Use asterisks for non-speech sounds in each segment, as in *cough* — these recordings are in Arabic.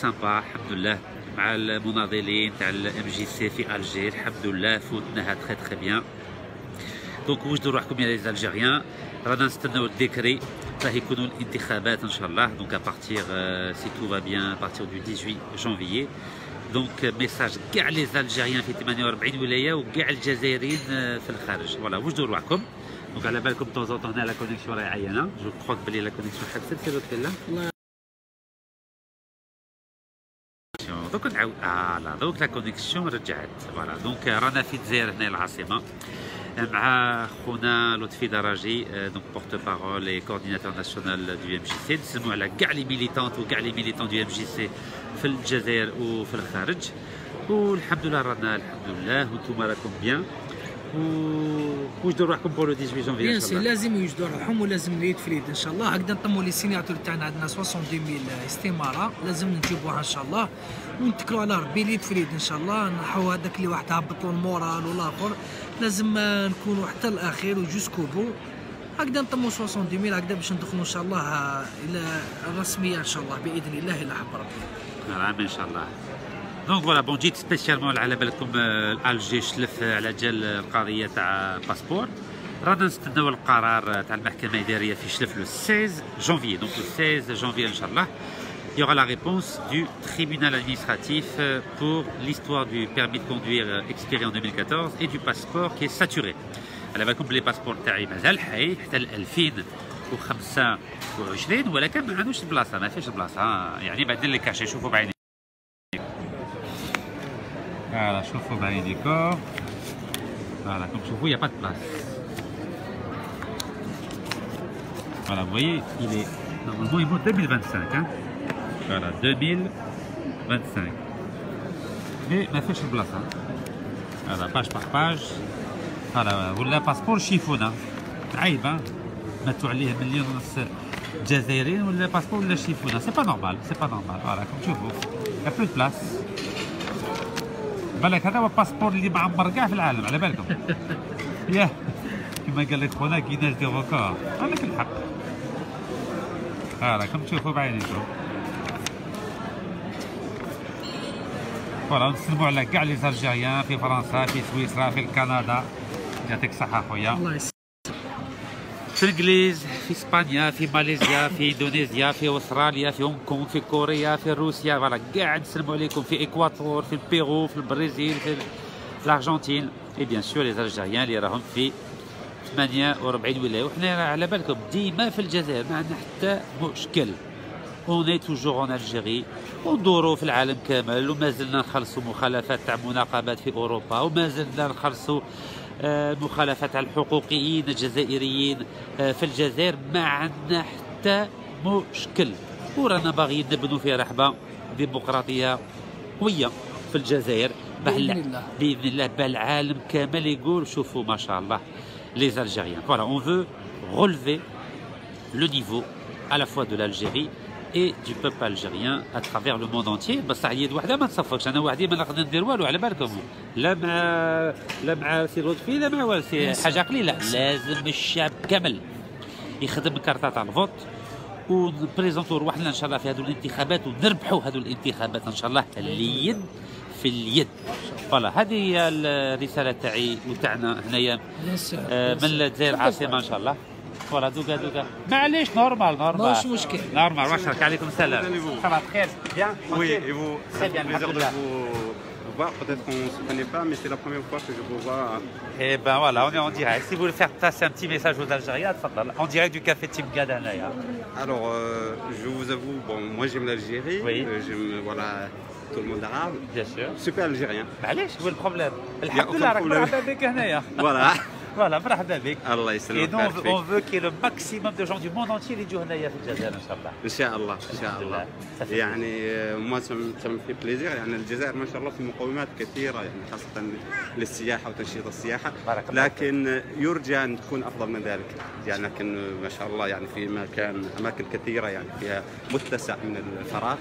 سامبا الحمد لله مع المناضلين تاع ال MJC في Algérie الحمد لله فوتناها très très bien donc وجدوا روحكم يا les Algériens رانا نستناو ال décret راه يكونوا الانتخابات ان شاء الله donc à partir si tout va bien à partir du 18 janvier donc message كاع les Algériens في 48 ولايه وكاع الجزائريين في الخارج voilà وجدوا روحكم donc على بالكم طون هنا la connexion راهي عيانه je crois بلي la connexion حبست c'est l'autre دوك نعاود آه دوك la connexion رجعت. voilà donc رانا في الجزائر هنا العاصمة. مع خونا لطفي دراجي donc porte-parole et coordinateur national du MJC نسلموا على كاع les militantes وكاع les militants du MJC في الجزائر وفي الخارج. والحمد لله رانا الحمد لله. وأنتم راكم bien وجدوا روحكم pour le 18 janvier bien sûr لازم يوجدوا روحهم ولازم ليد في ليد إن شاء الله. هكذا نلموا les signatures تاعنا عندنا 62000 استمارة. لازم نجيبوها إن شاء الله. ونتكلوا على ربي ليد في ليد إن شاء الله. نحو هذاك اللي واحد هبط له ال moral والآخر. لازم نكونوا حتى الأخير و jusqu'au bout. هكذا نلموا 62000 هكذا باش ندخلوا إن شاء الله إلى الرسمية إن شاء الله بإذن الله إلى حب ربي نعم إن شاء الله. donc voilà bon جيت spécialement على بالكم الجي شلف على جال القضية تاع passeport رانا نستناو القرار تاع المحكمه الاداريه في شلف le 16 janvier donc le 16 جانفي ان شاء الله il y aura la réponse du tribunal administratif pour l'histoire du permis de conduire expiré en 2014 et du passeport qui est saturé. على بالكم بلي باسبور تاعي مازال حي حتى ل 2025 ولكن ما عندوش البلاصه ما فيش البلاصه يعني بعدين لي كاشي شوفوا بعيني Voilà, chauffe au bain décor. Voilà, comme je vous, il n'y a pas de place. Voilà, vous voyez, il est. Normalement, il monte 2025. Hein. Voilà, 2025. Mais ما فيش البلاصة. Voilà, page par page. Voilà, ولا باسبور شيفونة. عيب ها. ماتوا عليه مليون ونص جزائريين ولا باسبور ولا شيفونة. سي با نورمال، سي با نورمال. Voilà, comme تشوفوا. يا بلو بلاس. بالك هذا هو الباسبور اللي معمر كاع في العالم على بالكم. *laughs* ياه كما قال لك خونا كاينة des recours عندك الحق. ها راكم تشوفوا بعينيكم voilà نسلموا على كاع les Algériens في فرنسا في سويسرا في كندا. يعطيك الصحة خويا. الله في الإنجليز في إسبانيا في ماليزيا في اندونيسيا في أستراليا في هونغ كونغ في كوريا في روسيا voilà كاع نسلموا عليكم في اكوادور في البيرو في البرازيل في الأرجنتين et bien sûr les Algériens اللي راهم في 48 ولاية. وحنا على بالكم ديما في الجزائر ما عندنا حتى مشكل. on est toujours en Algérie وندوروا في العالم كامل وما زلنا نخلصوا مخالفات تاع مناقبات في اوروبا وما زلنا نخلصوا مخالفة الحقوقيين الجزائريين في الجزائر ما عندنا حتى مشكل. ورانا باغيين نبنوا في رحبة ديمقراطية قوية في الجزائر. بإذن الله. بإذن الله بل العالم كامل يقول شوفوا ما شاء الله les Algériens. Voilà, on veut relever le niveau à la fois de l'Algérie et du peuple algérien à travers le monde entier. بصح اليد وحده ما تصفقش أنا وحدي ما نقدر ندير والو على بالكم لا مع لا مع سي لطفي لا مع والو حاجة قليله لازم الشعب كامل يخدم كارطة تاع الفوت ونبريزونتو رواحنا ان شاء الله في هذو الانتخابات ونربحوا هذو الانتخابات ان شاء الله اليد في اليد voilà هذه هي الرساله تاعي وتاعنا هنايا من الجزائر العاصمه ان شاء الله voilà دوكا دوكا معليش normal normal ماهوش مشكل normal واش عليكم السلام صباح الخير bien et bien, fait plaisir de الحمد لله. vous voir. Peut-être qu'on ne se connaît pas, mais c'est la première fois que je vous vois. Eh ben voilà, on est en direct. Si vous voulez faire passer un petit message aux Algériens, en direct du café Timgad هنايا. Alors, euh, je vous avoue, bon, moi j'aime l'Algérie, Oui. euh, j'aime voilà, tout le monde arabe. Bien sûr. Super algérien. معليش هو ال problème aucun الحمد لله راك problème. هنايا Voilà. voilà مرحبا بك Et يسلمك veut qu'il y ait le maximum de gens du monde entier اللي يجوا هنايا في الجزائر ان شاء الله. ان شاء الله ان شاء الله يعني ça me fait plaisir. يعني الجزائر ما شاء الله في مقومات كثيره يعني خاصه للسياحه وتنشيط السياحه بارك الله لكن يرجى ان تكون افضل من ذلك يعني لكن ما شاء الله يعني في مكان اماكن كثيره يعني فيها متسع من الفراغ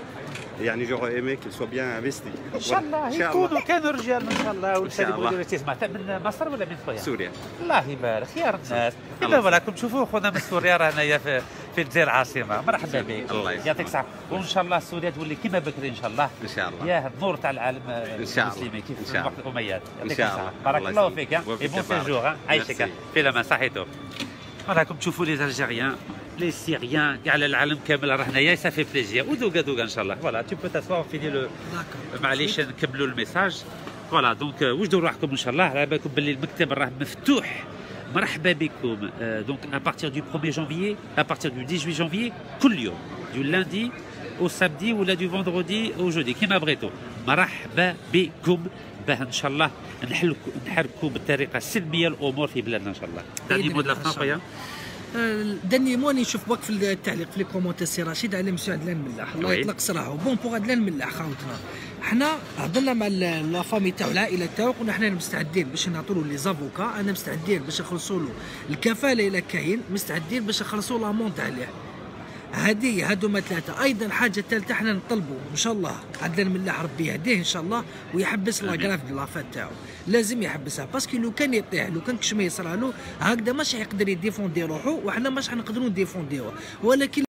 يعني j'aurais aimé qu'il soit bien investi ان شاء الله ان يكونوا كانوا رجال ان شاء الله. والسيد تسمع من مصر ولا من سوريا؟ سوريا الله يبارك خيار الناس اذا ولا راكم تشوفوا خونا من سوريا راه هنايا في في الجزائر العاصمه مرحبا بك الله. يعطيك الصحه وان شاء الله السوريه تولي كما بكري ان شاء الله ان شاء الله يا النور تاع العالم. المسلمين كيف في شاء وقت الله. الاميات يعطيك. بارك الله. فيك et bon. séjour عايشك. في الامان صحيتو voilà كم تشوفوا les Algériens syriens كاع على العالم كامل راه هنايا ça fait plaisir ودوكا دوكا ان شاء الله voilà tu peux t'asseoir فيني لو معليش نكملوا ال message voilà donc واش ديروا راحكم ان شاء الله على بالكم باللي المكتب راه مفتوح مرحبا بكم donc à partir du 1er janvier à partir du 18 جانفيي كل يوم du lundi au samedi ولا du vendredi au jeudi كيما بغيتوا مرحبا بكم باه ان شاء الله نحلكوا نحركوا بالطريقة السلميه الأمور في بلادنا ان شاء الله داني مود لا خويا داني مو راني نشوف بك في التعليق في les commentaires سي رشيد على مسيو عدلان ملاح. الله. يطلق سراحه bon pour عدلان ملاح خاوتنا. حنا هضرنا مع la famille تاعو العائلة تاعو قلنا حنا مستعدين باش نعطوا له les avocats. أنا مستعدين باش نخلصوا له الكفالة إلى كاين مستعدين باش نخلصوا l'amende عليه. هذه هادوما ثلاثة. أيضا حاجة ثالثة حنا نطلبوا إن شاء الله. عدلان ملاح ربي يهديه إن شاء الله ويحبس la grève de la faim تاعو. لازم يحبسها. parce que لو كان يطيح لو كان كش ما يصرى له هكذا مش حيقدر يديفوندي روحه وحنا مش حنقدروا نديفونديوه. ولكن